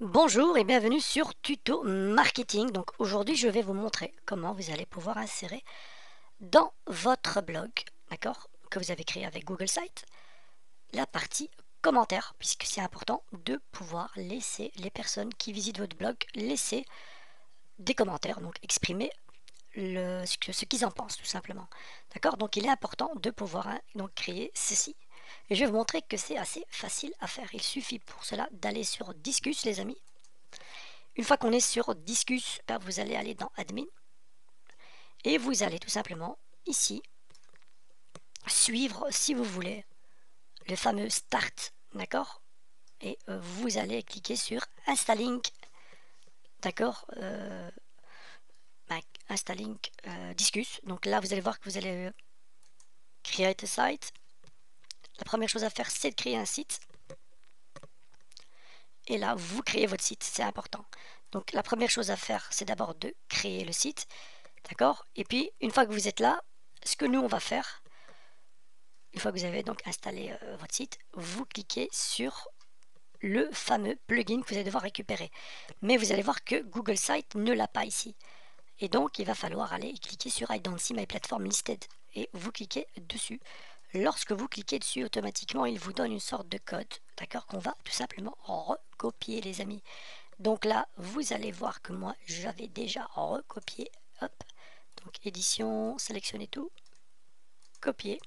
Bonjour et bienvenue sur Tuto Marketing. Donc aujourd'hui, je vais vous montrer comment vous allez pouvoir insérer dans votre blog, d'accord, que vous avez créé avec Google Site, la partie commentaires, puisque c'est important de pouvoir laisser les personnes qui visitent votre blog laisser des commentaires, donc exprimer ce qu'ils en pensent tout simplement. D'accord? Donc il est important de pouvoir hein, créer ceci. Et je vais vous montrer que c'est assez facile à faire. Il suffit pour cela d'aller sur Discus, les amis. Une fois qu'on est sur Discus, ben, vous allez aller dans Admin. Et vous allez tout simplement ici suivre, si vous voulez, le fameux Start. D'accord? Et euh, vous allez cliquer sur Installing. D'accord? Euh, Installing euh, Discus. Donc là, vous allez voir que vous allez créer un site. La première chose à faire, c'est de créer un site. Et là, vous créez votre site, c'est important. Donc la première chose à faire, c'est d'abord de créer le site. D'accord? Et puis, une fois que vous êtes là, ce que nous, on va faire, une fois que vous avez donc installé euh, votre site, vous cliquez sur le fameux plugin que vous allez devoir récupérer. Mais vous allez voir que Google Site ne l'a pas ici. Et donc, il va falloir aller cliquer sur I don't see my platform listed. Et vous cliquez dessus. Lorsque vous cliquez dessus, automatiquement, il vous donne une sorte de code, d'accord, qu'on va tout simplement recopier, les amis. Donc là, vous allez voir que moi, j'avais déjà recopié. Hop. Donc, édition, sélectionnez tout. Copier.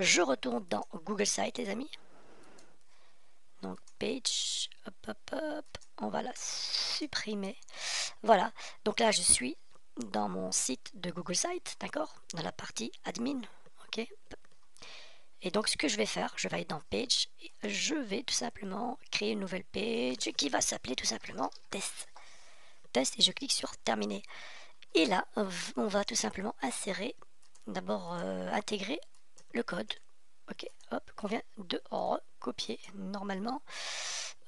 Je retourne dans Google Site, les amis. Donc, page, hop, hop, hop. On va la supprimer. Voilà. Donc là, je suis dans mon site de Google Site, d'accord Dans la partie admin, Et donc, ce que je vais faire, je vais aller dans Page et je vais tout simplement créer une nouvelle page qui va s'appeler tout simplement Test. Test et je clique sur Terminer. Et là, on va tout simplement insérer, d'abord euh, intégrer le code. Ok, hop, qu'on vient de recopier normalement.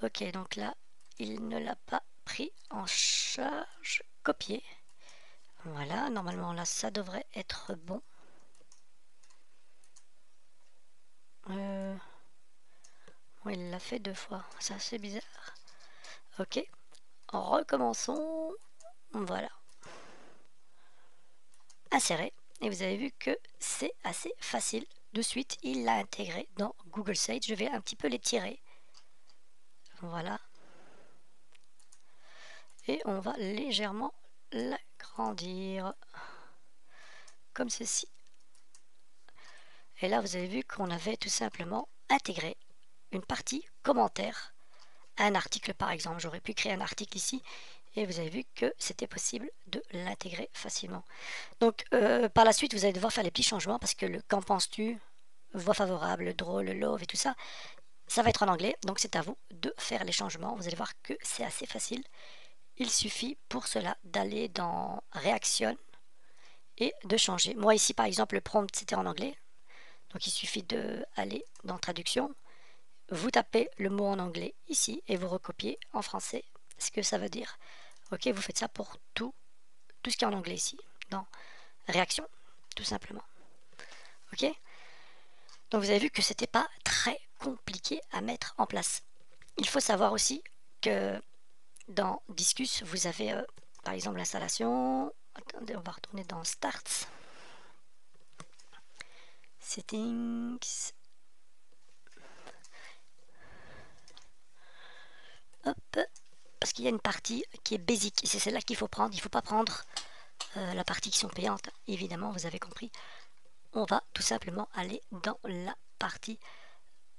Ok, donc là, il ne l'a pas pris en charge. Copier. Voilà, normalement là, ça devrait être bon. Euh, il l'a fait deux fois. Ça, c'est bizarre. Ok. Recommençons. Voilà. Insérer. Et vous avez vu que c'est assez facile. De suite, il l'a intégré dans Google Site. Je vais un petit peu l'étirer. Voilà. Et on va légèrement l'agrandir. Comme ceci. Et là, vous avez vu qu'on avait tout simplement intégré une partie commentaire un article, par exemple. J'aurais pu créer un article ici et vous avez vu que c'était possible de l'intégrer facilement. Donc, euh, par la suite, vous allez devoir faire les petits changements parce que le qu'en penses-tu, voix favorable, drôle, love et tout ça, ça va être en anglais. Donc, c'est à vous de faire les changements. Vous allez voir que c'est assez facile. Il suffit pour cela d'aller dans Réaction et de changer. Moi, ici, par exemple, le prompt, c'était en anglais. Donc il suffit d'aller dans traduction, vous tapez le mot en anglais ici et vous recopiez en français ce que ça veut dire. Ok, vous faites ça pour tout, tout ce qui est en anglais ici, dans réaction, tout simplement. Ok? Donc vous avez vu que c'était pas très compliqué à mettre en place. Il faut savoir aussi que dans Discus, vous avez euh, par exemple l'installation. Attendez, on va retourner dans Start. Settings. Hop. Parce qu'il y a une partie qui est basique. C'est celle-là qu'il faut prendre. Il ne faut pas prendre euh, la partie qui sont payantes. Évidemment, vous avez compris. On va tout simplement aller dans la partie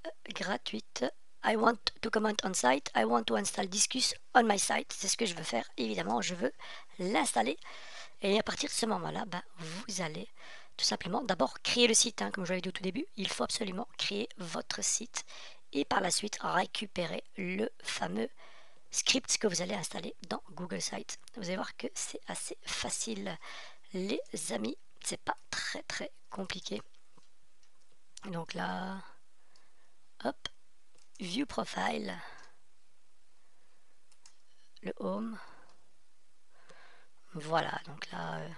euh, gratuite. I want to comment on site. I want to install Discus on my site. C'est ce que je veux faire. Évidemment, je veux l'installer. Et à partir de ce moment-là, ben, vous allez simplement d'abord créer le site, hein, comme je l'avais dit au tout début, il faut absolument créer votre site et par la suite récupérer le fameux script que vous allez installer dans Google Sites. Vous allez voir que c'est assez facile les amis, c'est pas très très compliqué. Donc là, hop, View Profile, le Home. Voilà, donc là, euh,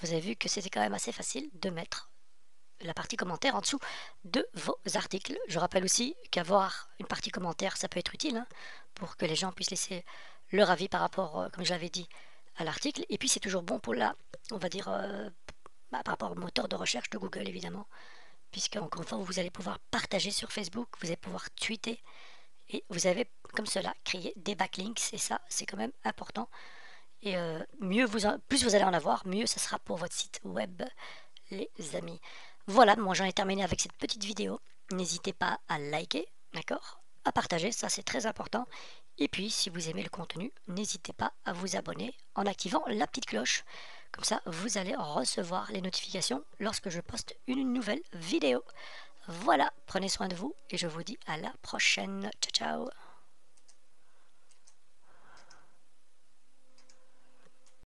vous avez vu que c'était quand même assez facile de mettre la partie commentaire en dessous de vos articles. Je rappelle aussi qu'avoir une partie commentaire, ça peut être utile hein, pour que les gens puissent laisser leur avis par rapport, euh, comme je l'avais dit, à l'article. Et puis c'est toujours bon pour la, on va dire, euh, bah, par rapport au moteur de recherche de Google évidemment, puisque encore une fois vous allez pouvoir partager sur Facebook, vous allez pouvoir tweeter et vous avez comme cela créé des backlinks et ça c'est quand même important. Et euh, mieux vous plus vous allez en avoir, mieux ce sera pour votre site web, les amis. Voilà, moi j'en ai terminé avec cette petite vidéo. N'hésitez pas à liker, d'accord? À partager, ça c'est très important. Et puis, si vous aimez le contenu, n'hésitez pas à vous abonner en activant la petite cloche. Comme ça, vous allez recevoir les notifications lorsque je poste une nouvelle vidéo. Voilà, prenez soin de vous et je vous dis à la prochaine. Ciao, ciao